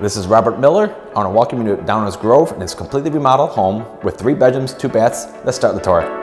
This is Robert Miller. I want to welcome you to Downers Grove and its completely remodeled home with three bedrooms, two baths. Let's start the tour.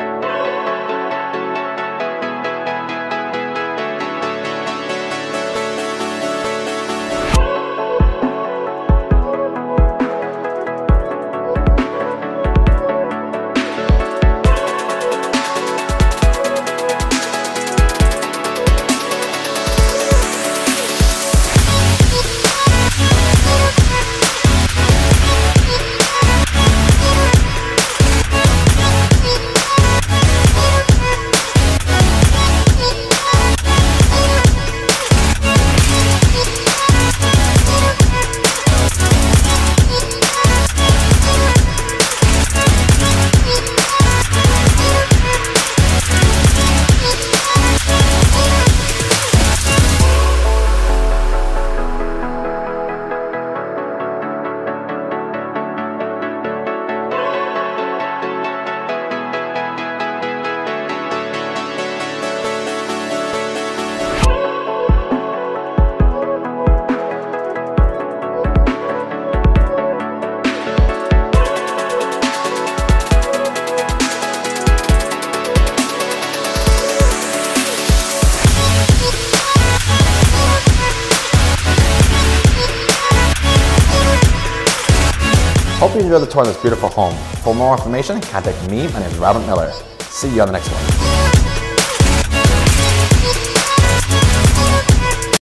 Hope you enjoyed the tour of this beautiful home. For more information, contact me. My name is Robert Miller. See you on the next one.